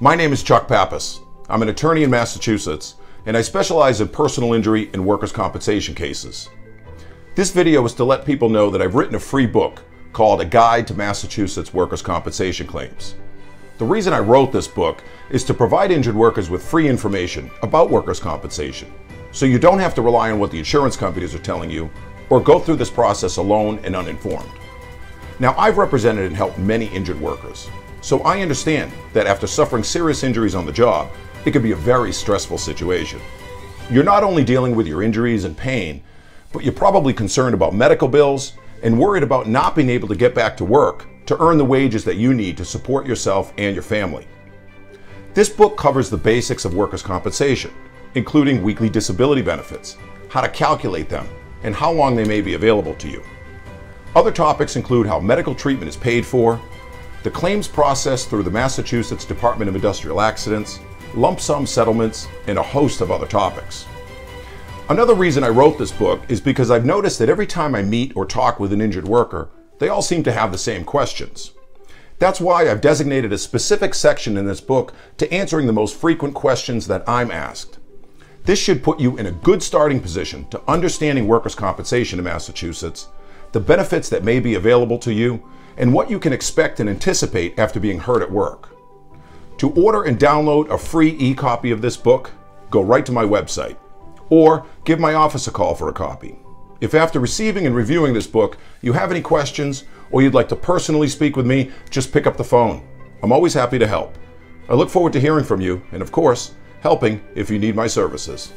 My name is Chuck Pappas. I'm an attorney in Massachusetts, and I specialize in personal injury and workers' compensation cases. This video is to let people know that I've written a free book called A Guide to Massachusetts Workers' Compensation Claims. The reason I wrote this book is to provide injured workers with free information about workers' compensation, so you don't have to rely on what the insurance companies are telling you or go through this process alone and uninformed. Now, I've represented and helped many injured workers, so I understand that after suffering serious injuries on the job, it can be a very stressful situation. You're not only dealing with your injuries and pain, but you're probably concerned about medical bills and worried about not being able to get back to work to earn the wages that you need to support yourself and your family. This book covers the basics of workers' compensation, including weekly disability benefits, how to calculate them, and how long they may be available to you. Other topics include how medical treatment is paid for, the claims process through the Massachusetts Department of Industrial Accidents, lump sum settlements, and a host of other topics. Another reason I wrote this book is because I've noticed that every time I meet or talk with an injured worker, they all seem to have the same questions. That's why I've designated a specific section in this book to answering the most frequent questions that I'm asked. This should put you in a good starting position to understanding workers' compensation in Massachusetts, the benefits that may be available to you, and what you can expect and anticipate after being hurt at work. To order and download a free e-copy of this book, go right to my website, or give my office a call for a copy. If after receiving and reviewing this book, you have any questions or you'd like to personally speak with me, just pick up the phone. I'm always happy to help. I look forward to hearing from you and, of course, helping if you need my services.